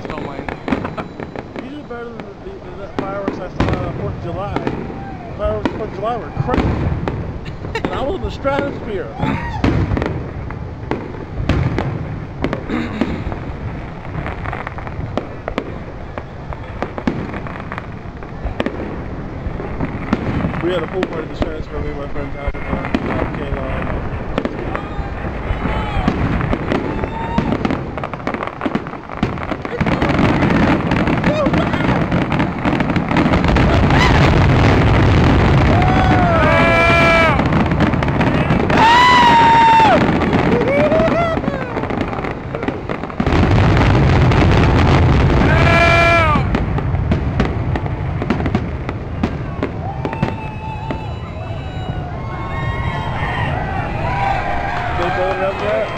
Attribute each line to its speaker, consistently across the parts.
Speaker 1: face don't mind.
Speaker 2: These better than the, the, the fireworks I saw on 4th of July. The Fireworks on 4th of July were crazy. and I was in the stratosphere. we had a pool party at the stratosphere. Me and my friends Tabitha, uh, Kayla, They up yet?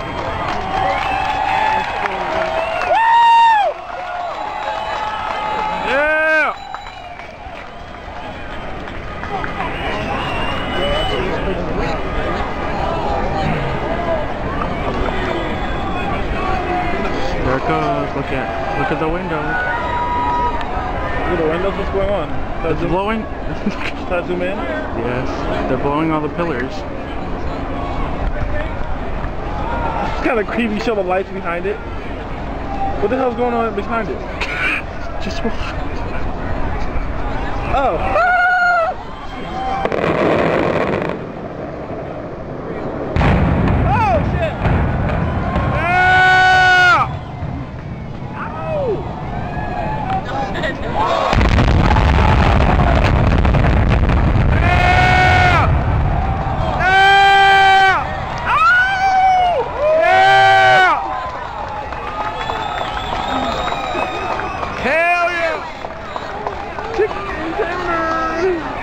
Speaker 1: There it goes. Look at look at the window.
Speaker 2: Look at the windows. What's going on?
Speaker 1: It's blowing.
Speaker 2: should I zoom in?
Speaker 1: yes, they're blowing all the pillars.
Speaker 2: It's kind of creepy. Show the lights behind it. What the hell's going on behind it?
Speaker 1: Just.
Speaker 2: Oh. Oh Chicken dinner!